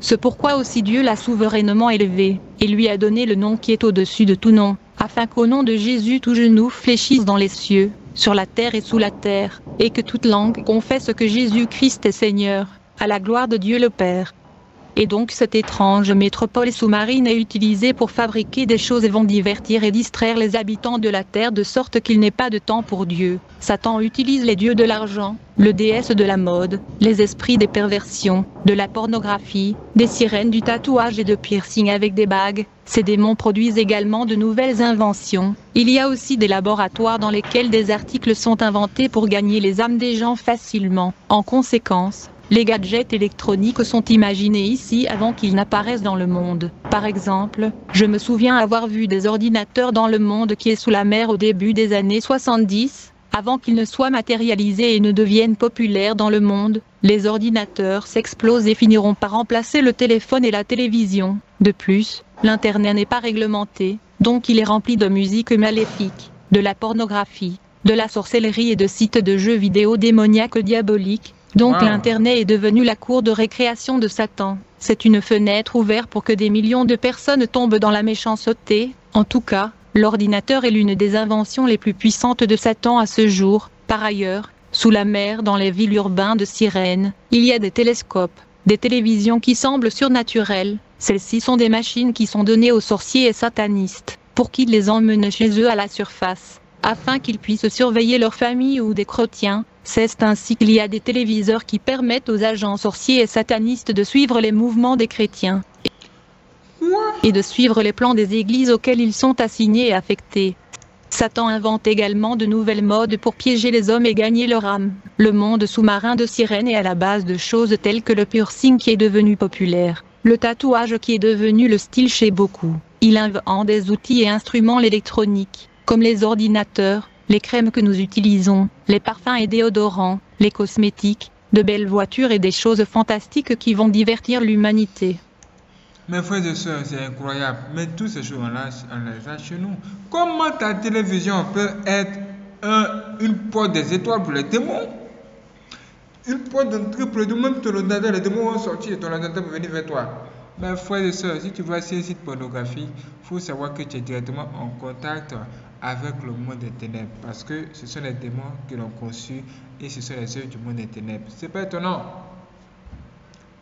Ce pourquoi aussi Dieu l'a souverainement élevé, et lui a donné le nom qui est au-dessus de tout nom, afin qu'au nom de Jésus tout genou fléchisse dans les cieux, sur la terre et sous la terre, et que toute langue confesse que Jésus-Christ est Seigneur, à la gloire de Dieu le Père et donc cette étrange métropole sous-marine est utilisée pour fabriquer des choses et vont divertir et distraire les habitants de la Terre de sorte qu'il n'est pas de temps pour Dieu. Satan utilise les dieux de l'argent, le déesse de la mode, les esprits des perversions, de la pornographie, des sirènes du tatouage et de piercing avec des bagues. Ces démons produisent également de nouvelles inventions. Il y a aussi des laboratoires dans lesquels des articles sont inventés pour gagner les âmes des gens facilement. En conséquence, les gadgets électroniques sont imaginés ici avant qu'ils n'apparaissent dans le monde. Par exemple, je me souviens avoir vu des ordinateurs dans le monde qui est sous la mer au début des années 70, avant qu'ils ne soient matérialisés et ne deviennent populaires dans le monde. Les ordinateurs s'explosent et finiront par remplacer le téléphone et la télévision. De plus, l'Internet n'est pas réglementé, donc il est rempli de musique maléfique, de la pornographie, de la sorcellerie et de sites de jeux vidéo démoniaques diaboliques, donc l'Internet est devenu la cour de récréation de Satan. C'est une fenêtre ouverte pour que des millions de personnes tombent dans la méchanceté. En tout cas, l'ordinateur est l'une des inventions les plus puissantes de Satan à ce jour. Par ailleurs, sous la mer dans les villes urbaines de Sirène, il y a des télescopes, des télévisions qui semblent surnaturelles. Celles-ci sont des machines qui sont données aux sorciers et satanistes, pour qu'ils les emmènent chez eux à la surface, afin qu'ils puissent surveiller leurs familles ou des chrétiens, c'est ainsi qu'il y a des téléviseurs qui permettent aux agents sorciers et satanistes de suivre les mouvements des chrétiens et de suivre les plans des églises auxquelles ils sont assignés et affectés. Satan invente également de nouvelles modes pour piéger les hommes et gagner leur âme. Le monde sous-marin de sirène est à la base de choses telles que le piercing qui est devenu populaire, le tatouage qui est devenu le style chez beaucoup. Il invente des outils et instruments électroniques, comme les ordinateurs, les crèmes que nous utilisons, les parfums et déodorants, les cosmétiques, de belles voitures et des choses fantastiques qui vont divertir l'humanité.
Mes frères et sœurs, c'est incroyable. Mais toutes ces choses-là, on les a chez nous. Comment ta télévision peut être une porte des étoiles pour les démons? Une porte d'entrée pour les démons, même ton ordinateur, les démons vont sortir et ton ordinateur va venir vers toi. Mes frères et sœurs, si tu vois ces sites pornographiques, il faut savoir que tu es directement en contact avec le monde des ténèbres parce que ce sont les démons qui l'ont conçu et ce sont les œuvres du monde des ténèbres. C'est pas étonnant.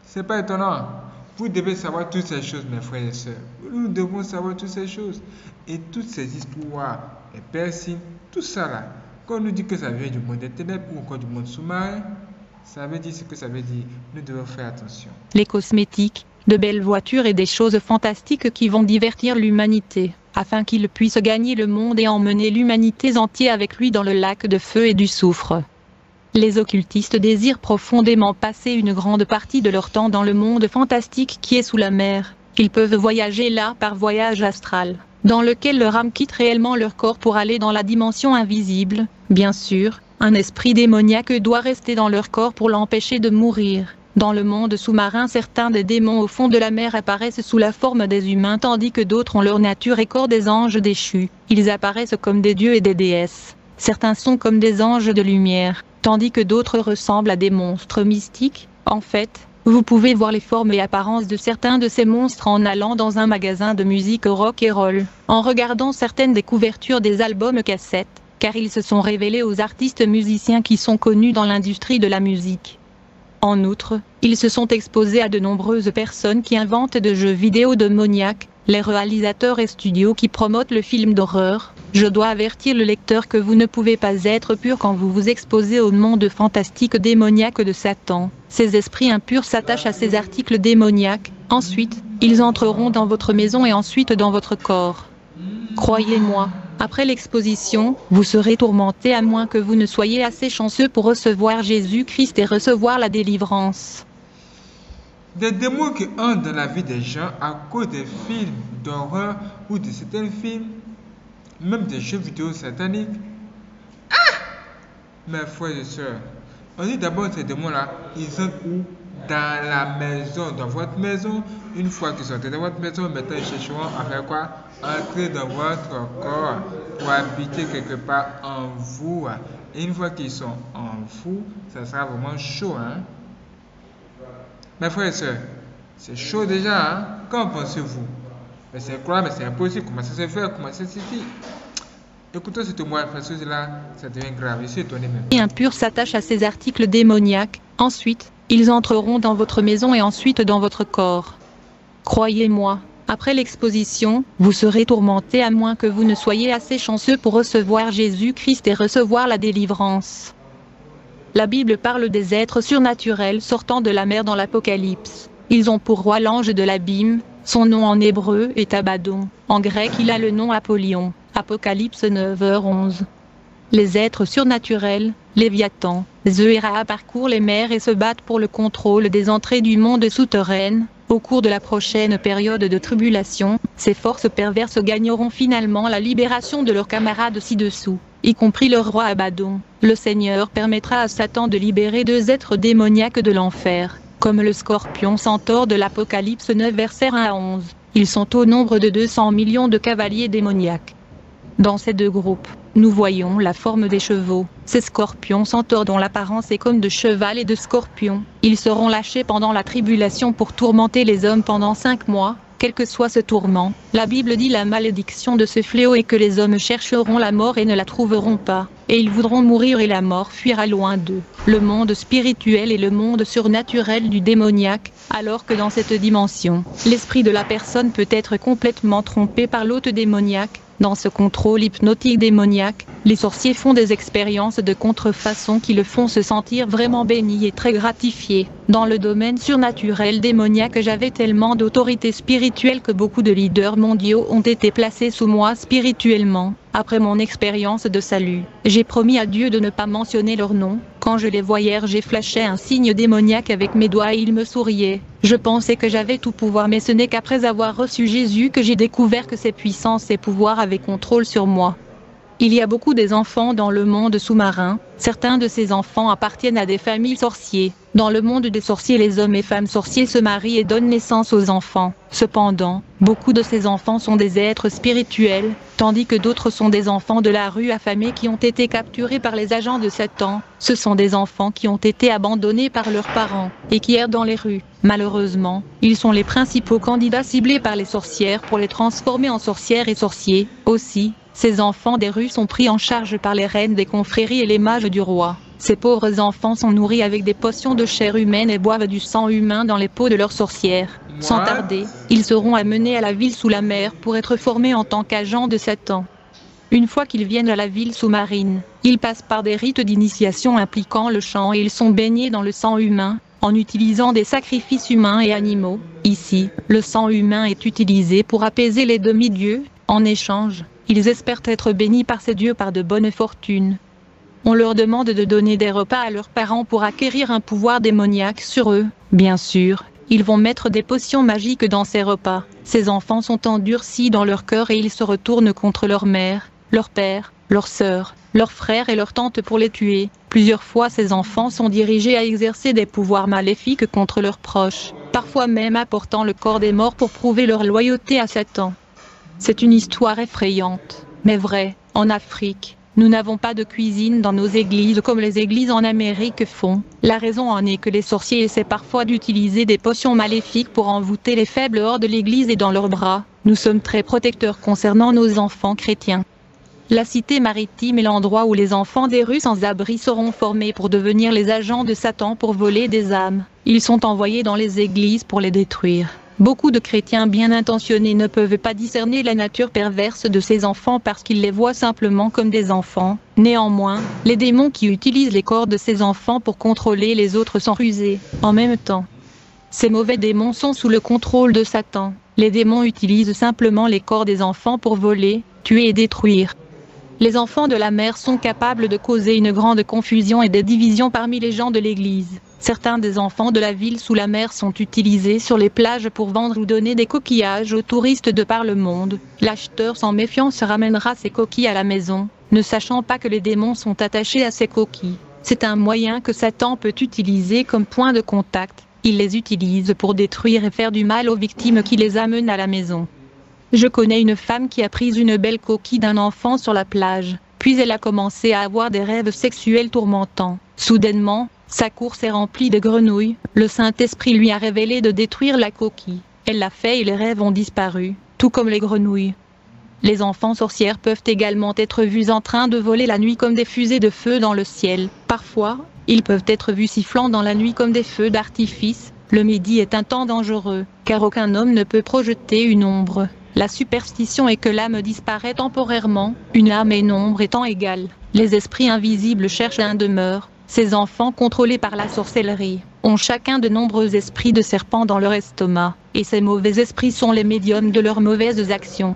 C'est pas étonnant. Vous devez savoir toutes ces choses, mes frères et sœurs. Nous devons savoir toutes ces choses. Et toutes ces histoires, les personnes, tout ça là. Quand on nous dit que ça vient du monde des ténèbres ou encore du monde sous-marin, ça veut dire ce que ça veut dire. Nous devons faire attention.
Les cosmétiques, de belles voitures et des choses fantastiques qui vont divertir l'humanité afin qu'il puisse gagner le monde et emmener l'humanité entière avec lui dans le lac de feu et du soufre. Les occultistes désirent profondément passer une grande partie de leur temps dans le monde fantastique qui est sous la mer. Ils peuvent voyager là par voyage astral, dans lequel leur âme quitte réellement leur corps pour aller dans la dimension invisible. Bien sûr, un esprit démoniaque doit rester dans leur corps pour l'empêcher de mourir. Dans le monde sous-marin, certains des démons au fond de la mer apparaissent sous la forme des humains tandis que d'autres ont leur nature et corps des anges déchus. Ils apparaissent comme des dieux et des déesses. Certains sont comme des anges de lumière, tandis que d'autres ressemblent à des monstres mystiques. En fait, Vous pouvez voir les formes et apparences de certains de ces monstres en allant dans un magasin de musique rock et roll, en regardant certaines des couvertures des albums cassettes, car ils se sont révélés aux artistes musiciens qui sont connus dans l'industrie de la musique. En outre, ils se sont exposés à de nombreuses personnes qui inventent de jeux vidéo démoniaques, les réalisateurs et studios qui promotent le film d'horreur. Je dois avertir le lecteur que vous ne pouvez pas être pur quand vous vous exposez au monde fantastique démoniaque de Satan. Ces esprits impurs s'attachent à ces articles démoniaques, ensuite, ils entreront dans votre maison et ensuite dans votre corps. Croyez-moi, après l'exposition, vous serez tourmenté à moins que vous ne soyez assez chanceux pour recevoir Jésus-Christ et recevoir la délivrance.
Des démons qui entrent dans la vie des gens à cause des films d'horreur ou de certains films, même des jeux vidéo sataniques. Ah Mes frères et sœurs, on dit d'abord ces démons-là, ils sont où? Dans la maison, dans votre maison. Une fois qu'ils sont dans votre maison, maintenant ils chercheront à faire quoi? Entrer dans votre corps pour habiter quelque part en vous. Et une fois qu'ils sont en vous, ça sera vraiment chaud, hein mes frères et sœurs, c'est chaud déjà, hein Qu'en pensez-vous? Mais c'est quoi? Mais c'est impossible. Comment ça se fait? Comment ça se fait Écoutez ce témoignage parce que là, ça devient grave. Je suis étonné même.
Et impur s'attache à ces articles démoniaques. Ensuite, ils entreront dans votre maison et ensuite dans votre corps. Croyez-moi, après l'exposition, vous serez tourmenté à moins que vous ne soyez assez chanceux pour recevoir Jésus-Christ et recevoir la délivrance. La Bible parle des êtres surnaturels sortant de la mer dans l'Apocalypse. Ils ont pour roi l'ange de l'abîme, son nom en hébreu est Abaddon, en grec il a le nom Apollyon. Apocalypse 9h11. Les êtres surnaturels, Léviathan, Zéra parcourent les mers et se battent pour le contrôle des entrées du monde souterrain. Au cours de la prochaine période de tribulation, ces forces perverses gagneront finalement la libération de leurs camarades ci-dessous y compris le roi Abaddon. Le Seigneur permettra à Satan de libérer deux êtres démoniaques de l'enfer, comme le scorpion centaure de l'Apocalypse 9 verset 1 à 11. Ils sont au nombre de 200 millions de cavaliers démoniaques. Dans ces deux groupes, nous voyons la forme des chevaux, ces scorpions centaures dont l'apparence est comme de cheval et de scorpion. Ils seront lâchés pendant la tribulation pour tourmenter les hommes pendant cinq mois, quel que soit ce tourment. La Bible dit la malédiction de ce fléau est que les hommes chercheront la mort et ne la trouveront pas, et ils voudront mourir et la mort fuira loin d'eux. Le monde spirituel et le monde surnaturel du démoniaque, alors que dans cette dimension, l'esprit de la personne peut être complètement trompé par l'hôte démoniaque, dans ce contrôle hypnotique démoniaque, les sorciers font des expériences de contrefaçon qui le font se sentir vraiment béni et très gratifié. Dans le domaine surnaturel démoniaque j'avais tellement d'autorité spirituelle que beaucoup de leaders mondiaux ont été placés sous moi spirituellement. Après mon expérience de salut, j'ai promis à Dieu de ne pas mentionner leur nom. Quand je les voyais, j'ai flashé un signe démoniaque avec mes doigts et ils me souriaient. Je pensais que j'avais tout pouvoir mais ce n'est qu'après avoir reçu Jésus que j'ai découvert que ses puissances et pouvoirs avaient contrôle sur moi. Il y a beaucoup des enfants dans le monde sous-marin, certains de ces enfants appartiennent à des familles sorciers. Dans le monde des sorciers les hommes et femmes sorciers se marient et donnent naissance aux enfants. Cependant, beaucoup de ces enfants sont des êtres spirituels, tandis que d'autres sont des enfants de la rue affamés qui ont été capturés par les agents de Satan. Ce sont des enfants qui ont été abandonnés par leurs parents, et qui errent dans les rues. Malheureusement, ils sont les principaux candidats ciblés par les sorcières pour les transformer en sorcières et sorciers. Aussi, ces enfants des rues sont pris en charge par les reines des confréries et les mages du roi. Ces pauvres enfants sont nourris avec des potions de chair humaine et boivent du sang humain dans les peaux de leurs sorcières. Sans tarder, ils seront amenés à la ville sous la mer pour être formés en tant qu'agents de Satan. Une fois qu'ils viennent à la ville sous-marine, ils passent par des rites d'initiation impliquant le chant et ils sont baignés dans le sang humain, en utilisant des sacrifices humains et animaux. Ici, le sang humain est utilisé pour apaiser les demi-dieux, en échange, ils espèrent être bénis par ces dieux par de bonnes fortunes. On leur demande de donner des repas à leurs parents pour acquérir un pouvoir démoniaque sur eux. Bien sûr, ils vont mettre des potions magiques dans ces repas. Ces enfants sont endurcis dans leur cœur et ils se retournent contre leur mère, leur père, leur sœur, leurs frères et leurs tantes pour les tuer. Plusieurs fois ces enfants sont dirigés à exercer des pouvoirs maléfiques contre leurs proches, parfois même apportant le corps des morts pour prouver leur loyauté à Satan. C'est une histoire effrayante, mais vraie. En Afrique, Nous n'avons pas de cuisine dans nos églises comme les églises en Amérique font. La raison en est que les sorciers essaient parfois d'utiliser des potions maléfiques pour envoûter les faibles hors de l'église et dans leurs bras. Nous sommes très protecteurs concernant nos enfants chrétiens. La cité maritime est l'endroit où les enfants des rues sans abri seront formés pour devenir les agents de Satan pour voler des âmes. Ils sont envoyés dans les églises pour les détruire. Beaucoup de chrétiens bien intentionnés ne peuvent pas discerner la nature perverse de ces enfants parce qu'ils les voient simplement comme des enfants. Néanmoins, les démons qui utilisent les corps de ces enfants pour contrôler les autres sont rusés. En même temps, ces mauvais démons sont sous le contrôle de Satan. Les démons utilisent simplement les corps des enfants pour voler, tuer et détruire. Les enfants de la mer sont capables de causer une grande confusion et des divisions parmi les gens de l'Église. Certains des enfants de la ville sous la mer sont utilisés sur les plages pour vendre ou donner des coquillages aux touristes de par le monde. L'acheteur sans méfiance ramènera ses coquilles à la maison, ne sachant pas que les démons sont attachés à ces coquilles. C'est un moyen que Satan peut utiliser comme point de contact. Il les utilise pour détruire et faire du mal aux victimes qui les amènent à la maison. Je connais une femme qui a pris une belle coquille d'un enfant sur la plage, puis elle a commencé à avoir des rêves sexuels tourmentants. Soudainement, sa course est remplie de grenouilles, le Saint-Esprit lui a révélé de détruire la coquille. Elle l'a fait et les rêves ont disparu, tout comme les grenouilles. Les enfants sorcières peuvent également être vus en train de voler la nuit comme des fusées de feu dans le ciel. Parfois, ils peuvent être vus sifflant dans la nuit comme des feux d'artifice. Le midi est un temps dangereux, car aucun homme ne peut projeter une ombre. La superstition est que l'âme disparaît temporairement, une âme et une ombre étant égales. Les esprits invisibles cherchent un demeure. Ces enfants contrôlés par la sorcellerie ont chacun de nombreux esprits de serpent dans leur estomac, et ces mauvais esprits sont les médiums de leurs mauvaises actions.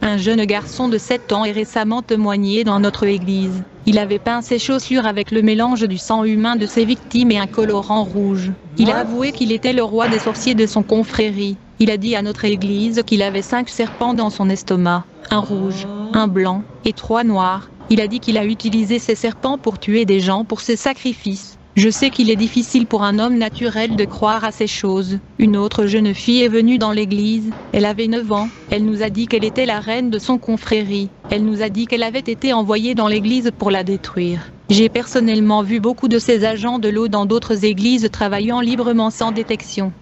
Un jeune garçon de 7 ans est récemment témoigné dans notre église. Il avait peint ses chaussures avec le mélange du sang humain de ses victimes et un colorant rouge. Il a avoué qu'il était le roi des sorciers de son confrérie. Il a dit à notre église qu'il avait cinq serpents dans son estomac, un rouge, un blanc et trois noirs. Il a dit qu'il a utilisé ces serpents pour tuer des gens pour ses sacrifices. Je sais qu'il est difficile pour un homme naturel de croire à ces choses. Une autre jeune fille est venue dans l'église. Elle avait 9 ans. Elle nous a dit qu'elle était la reine de son confrérie. Elle nous a dit qu'elle avait été envoyée dans l'église pour la détruire. J'ai personnellement vu beaucoup de ces agents de l'eau dans d'autres églises travaillant librement sans détection.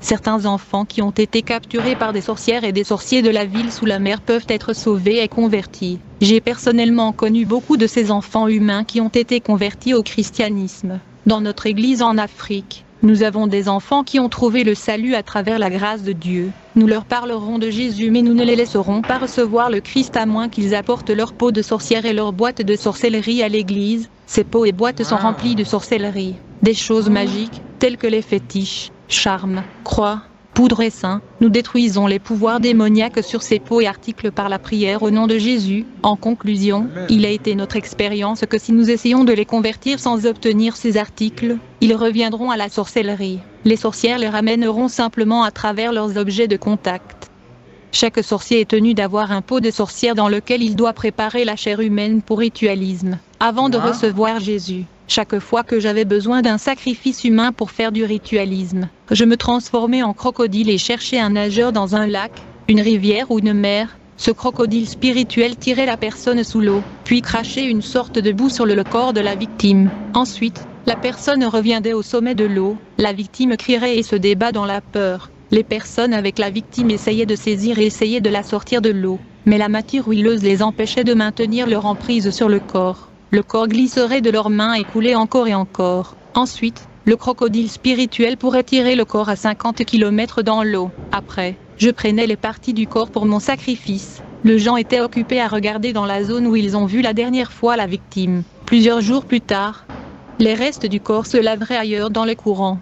Certains enfants qui ont été capturés par des sorcières et des sorciers de la ville sous la mer peuvent être sauvés et convertis. J'ai personnellement connu beaucoup de ces enfants humains qui ont été convertis au christianisme. Dans notre église en Afrique, nous avons des enfants qui ont trouvé le salut à travers la grâce de Dieu. Nous leur parlerons de Jésus mais nous ne les laisserons pas recevoir le Christ à moins qu'ils apportent leur peau de sorcière et leur boîte de sorcellerie à l'église. Ces pots et boîtes sont remplies de sorcellerie, des choses magiques, telles que les fétiches, charme, croix, poudre et saint, nous détruisons les pouvoirs démoniaques sur ces pots et articles par la prière au nom de Jésus. En conclusion, il a été notre expérience que si nous essayons de les convertir sans obtenir ces articles, ils reviendront à la sorcellerie. Les sorcières les ramèneront simplement à travers leurs objets de contact. Chaque sorcier est tenu d'avoir un pot de sorcière dans lequel il doit préparer la chair humaine pour ritualisme, avant de recevoir Jésus. Chaque fois que j'avais besoin d'un sacrifice humain pour faire du ritualisme, je me transformais en crocodile et cherchais un nageur dans un lac, une rivière ou une mer. Ce crocodile spirituel tirait la personne sous l'eau, puis crachait une sorte de boue sur le corps de la victime. Ensuite, la personne reviendrait au sommet de l'eau, la victime crierait et se débat dans la peur. Les personnes avec la victime essayaient de saisir et essayaient de la sortir de l'eau, mais la matière huileuse les empêchait de maintenir leur emprise sur le corps. Le corps glisserait de leurs mains et couler encore et encore. Ensuite, le crocodile spirituel pourrait tirer le corps à 50 km dans l'eau. Après, je prenais les parties du corps pour mon sacrifice. Le gens était occupé à regarder dans la zone où ils ont vu la dernière fois la victime. Plusieurs jours plus tard, les restes du corps se laveraient ailleurs dans le courant.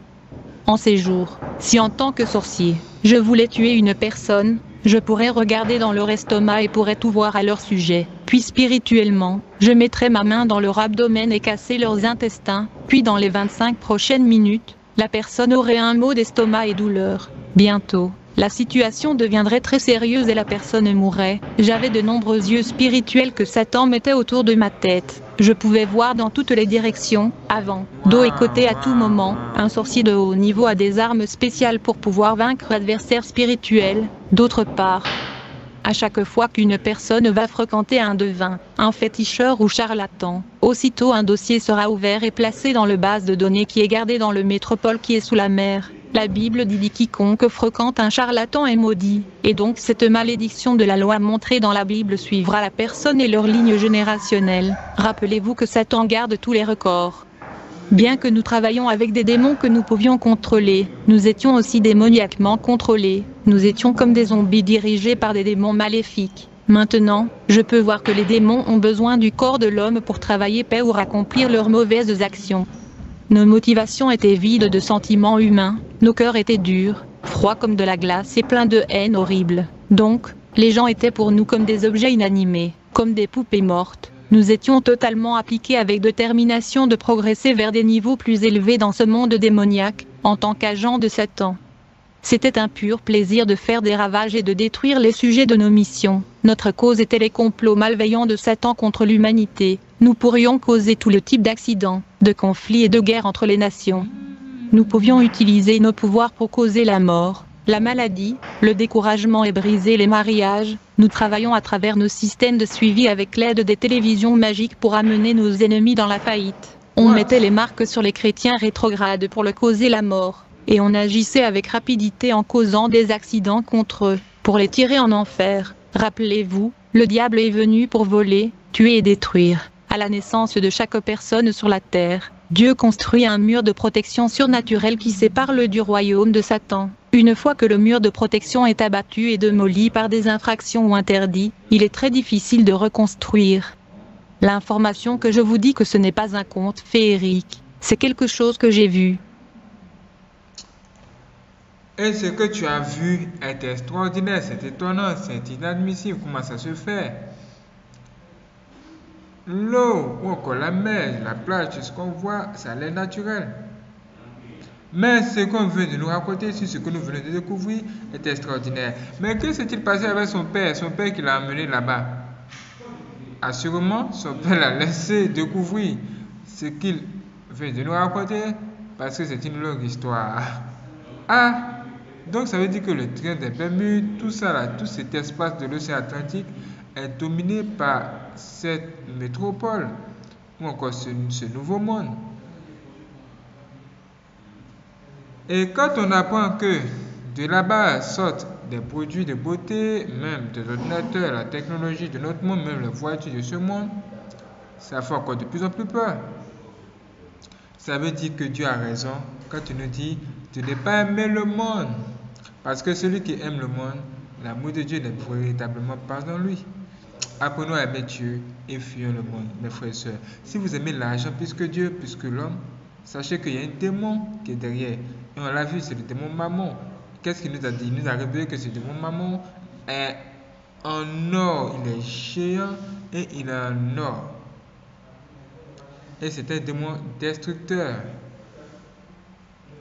En ces jours, si en tant que sorcier, je voulais tuer une personne, je pourrais regarder dans leur estomac et pourrais tout voir à leur sujet. Puis spirituellement, je mettrais ma main dans leur abdomen et casser leurs intestins. Puis dans les 25 prochaines minutes, la personne aurait un mot d'estomac et douleur. Bientôt, la situation deviendrait très sérieuse et la personne mourrait. J'avais de nombreux yeux spirituels que Satan mettait autour de ma tête. Je pouvais voir dans toutes les directions, avant, dos et côté à tout moment. Un sorcier de haut niveau a des armes spéciales pour pouvoir vaincre l'adversaire spirituel. D'autre part, À chaque fois qu'une personne va fréquenter un devin, un féticheur ou charlatan, aussitôt un dossier sera ouvert et placé dans le base de données qui est gardé dans le métropole qui est sous la mer. La Bible dit quiconque fréquente un charlatan est maudit, et donc cette malédiction de la loi montrée dans la Bible suivra la personne et leur ligne générationnelle. Rappelez-vous que Satan garde tous les records. Bien que nous travaillions avec des démons que nous pouvions contrôler, nous étions aussi démoniaquement contrôlés. Nous étions comme des zombies dirigés par des démons maléfiques. Maintenant, je peux voir que les démons ont besoin du corps de l'homme pour travailler paix ou accomplir leurs mauvaises actions. Nos motivations étaient vides de sentiments humains, nos cœurs étaient durs, froids comme de la glace et pleins de haine horrible. Donc, les gens étaient pour nous comme des objets inanimés, comme des poupées mortes. Nous étions totalement appliqués avec détermination de progresser vers des niveaux plus élevés dans ce monde démoniaque, en tant qu'agents de Satan. C'était un pur plaisir de faire des ravages et de détruire les sujets de nos missions. Notre cause était les complots malveillants de Satan contre l'humanité. Nous pourrions causer tout le type d'accidents, de conflits et de guerres entre les nations. Nous pouvions utiliser nos pouvoirs pour causer la mort, la maladie, le découragement et briser les mariages. Nous travaillons à travers nos systèmes de suivi avec l'aide des télévisions magiques pour amener nos ennemis dans la faillite. On mettait les marques sur les chrétiens rétrogrades pour le causer la mort et on agissait avec rapidité en causant des accidents contre eux, pour les tirer en enfer. Rappelez-vous, le diable est venu pour voler, tuer et détruire. À la naissance de chaque personne sur la terre, Dieu construit un mur de protection surnaturel qui sépare le du royaume de Satan. Une fois que le mur de protection est abattu et démoli par des infractions ou interdits, il est très difficile de reconstruire. L'information que je vous dis que ce n'est pas un conte féerique, c'est quelque chose que j'ai vu,
et ce que tu as vu est extraordinaire, c'est étonnant, c'est inadmissible. Comment ça se fait? L'eau ou encore la mer, la plage, ce qu'on voit, ça a l'air naturel. Mais ce qu'on veut de nous raconter sur ce que nous venons de découvrir est extraordinaire. Mais que s'est-il passé avec son père, son père qui l'a amené là-bas Assurément, son père l'a laissé découvrir ce qu'il veut de nous raconter parce que c'est une longue histoire. Ah donc ça veut dire que le train des Bermudes, tout ça là, tout cet espace de l'océan Atlantique est dominé par cette métropole ou encore ce, nouveau monde. Et quand on apprend que de là-bas sortent des produits de beauté, même de l'ordinateur, la technologie de notre monde, même les voitures de ce monde, ça fait encore de plus en plus peur. Ça veut dire que Dieu a raison quand il nous dit de ne pas aimer le monde. Parce que celui qui aime le monde, l'amour de Dieu n'est véritablement pas dans lui. Apprenons à aimer Dieu et fuyons le monde, mes frères et sœurs. Si vous aimez l'argent plus que Dieu, plus que l'homme, sachez qu'il y a un démon qui est derrière. Et on l'a vu, c'est le démon maman. Qu'est-ce qu'il nous a dit? Il nous a révélé que ce démon maman est en or. Il est géant et il est en or. Et c'est un démon destructeur.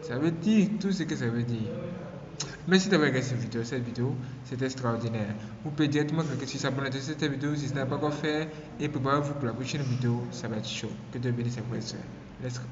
Ça veut dire tout ce que ça veut dire. Merci d'avoir regardé cette vidéo. Cette vidéo, c'est extraordinaire. Vous pouvez directement cliquer sur s'abonner à cette vidéo si ce n'est pas encore fait. Et préparez-vous pour la prochaine vidéo. Ça va être chaud. Que Dieu bénisse à vous. Let's go.